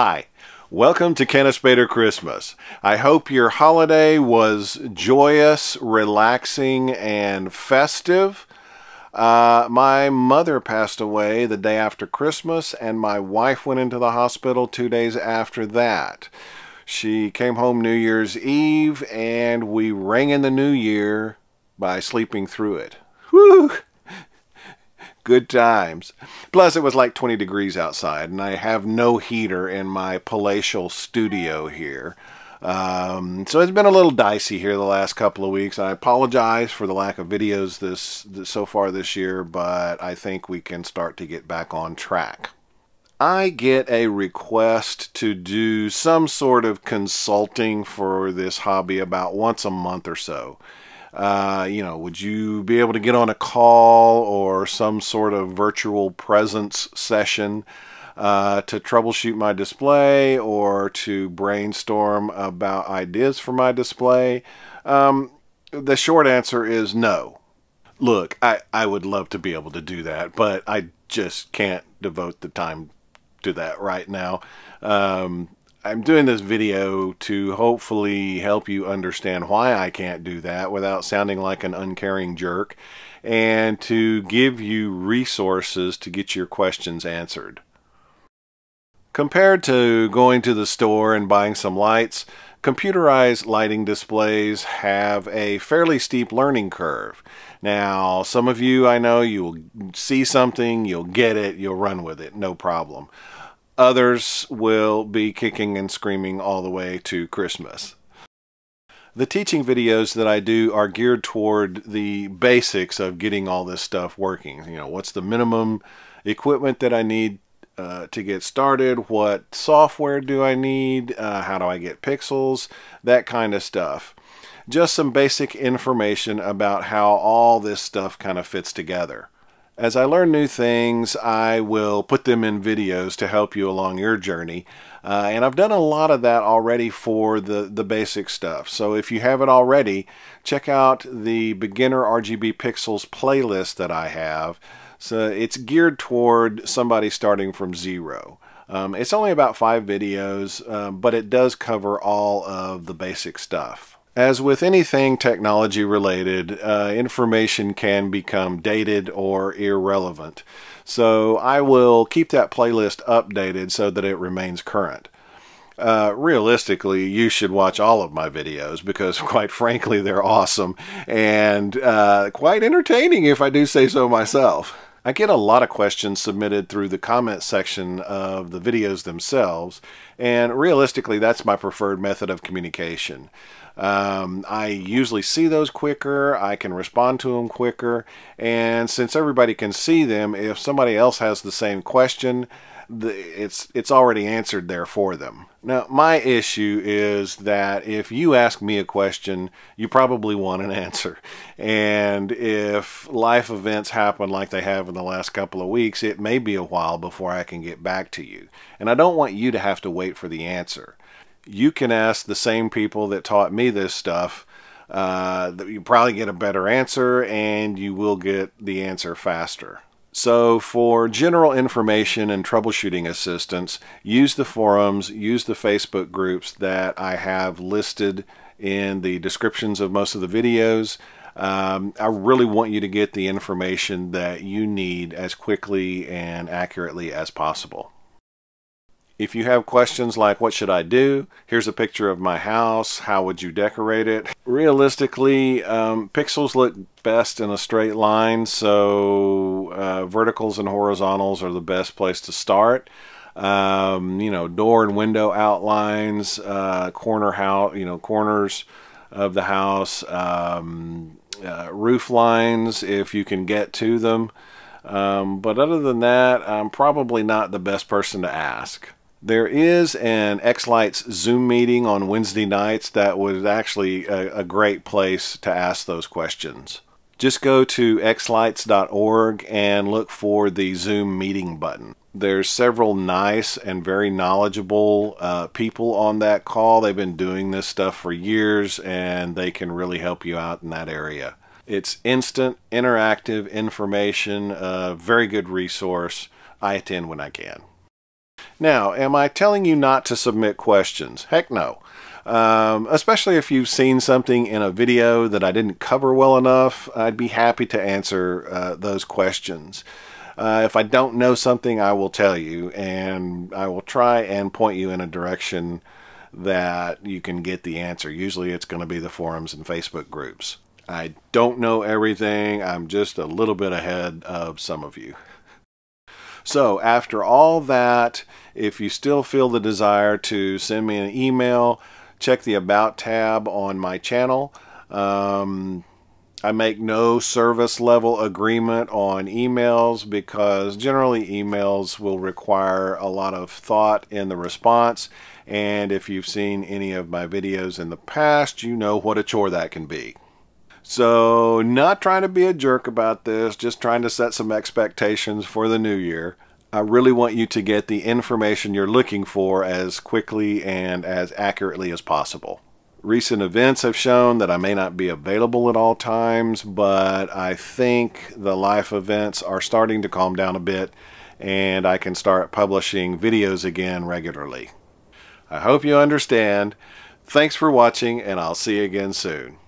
Hi, welcome to Canispater Christmas. I hope your holiday was joyous, relaxing, and festive. Uh, my mother passed away the day after Christmas, and my wife went into the hospital two days after that. She came home New Year's Eve, and we rang in the new year by sleeping through it. Whew! Good times. Plus, it was like 20 degrees outside, and I have no heater in my palatial studio here. Um, so it's been a little dicey here the last couple of weeks. I apologize for the lack of videos this, this so far this year, but I think we can start to get back on track. I get a request to do some sort of consulting for this hobby about once a month or so. Uh, you know, would you be able to get on a call or some sort of virtual presence session uh, to troubleshoot my display or to brainstorm about ideas for my display? Um, the short answer is no. Look, I, I would love to be able to do that, but I just can't devote the time to that right now. Um, I'm doing this video to hopefully help you understand why I can't do that without sounding like an uncaring jerk and to give you resources to get your questions answered. Compared to going to the store and buying some lights, computerized lighting displays have a fairly steep learning curve. Now, some of you I know you'll see something, you'll get it, you'll run with it, no problem. Others will be kicking and screaming all the way to Christmas. The teaching videos that I do are geared toward the basics of getting all this stuff working. You know, what's the minimum equipment that I need uh, to get started? What software do I need? Uh, how do I get pixels? That kind of stuff. Just some basic information about how all this stuff kind of fits together. As I learn new things, I will put them in videos to help you along your journey. Uh, and I've done a lot of that already for the, the basic stuff. So if you haven't already, check out the Beginner RGB Pixels playlist that I have. So it's geared toward somebody starting from zero. Um, it's only about five videos, uh, but it does cover all of the basic stuff. As with anything technology related, uh, information can become dated or irrelevant. So I will keep that playlist updated so that it remains current. Uh, realistically, you should watch all of my videos because, quite frankly, they're awesome and uh, quite entertaining if I do say so myself. I get a lot of questions submitted through the comment section of the videos themselves, and realistically, that's my preferred method of communication. Um, I usually see those quicker, I can respond to them quicker, and since everybody can see them, if somebody else has the same question, it's it's already answered there for them. Now, my issue is that if you ask me a question, you probably want an answer. And if life events happen like they have in the last couple of weeks, it may be a while before I can get back to you. And I don't want you to have to wait for the answer you can ask the same people that taught me this stuff. Uh, you probably get a better answer and you will get the answer faster. So for general information and troubleshooting assistance, use the forums, use the Facebook groups that I have listed in the descriptions of most of the videos. Um, I really want you to get the information that you need as quickly and accurately as possible. If you have questions like what should I do, here's a picture of my house, how would you decorate it? Realistically, um, pixels look best in a straight line, so uh, verticals and horizontals are the best place to start. Um, you know, door and window outlines, uh, corner house, you know, corners of the house, um, uh, roof lines if you can get to them. Um, but other than that, I'm probably not the best person to ask. There is an xLights Zoom meeting on Wednesday nights that was actually a, a, great place to ask those questions. Just go to xlights.org and look for the Zoom meeting button. There's several nice and very knowledgeable uh, people on that call. They've been doing this stuff for years and they can really help you out in that area. It's instant, interactive information, a very good resource. I attend when I can. Now, am I telling you not to submit questions? Heck no. Um, especially if you've seen something in a video that I didn't cover well enough, I'd be happy to answer uh, those questions. Uh, if I don't know something, I will tell you, and I will try and point you in a direction that you can get the answer. Usually it's going to be the forums and Facebook groups. I don't know everything. I'm just a little bit ahead of some of you. So after all that, if you still feel the desire to send me an email, check the About tab on my channel. Um, I make no service level agreement on emails because generally emails will require a lot of thought in the response and if you've seen any of my videos in the past you know what a chore that can be. So not trying to be a jerk about this, just trying to set some expectations for the new year. I really want you to get the information you're looking for as quickly and as accurately as possible. Recent events have shown that I may not be available at all times, but I think the life events are starting to calm down a bit and I can start publishing videos again regularly. I hope you understand. Thanks for watching and I'll see you again soon.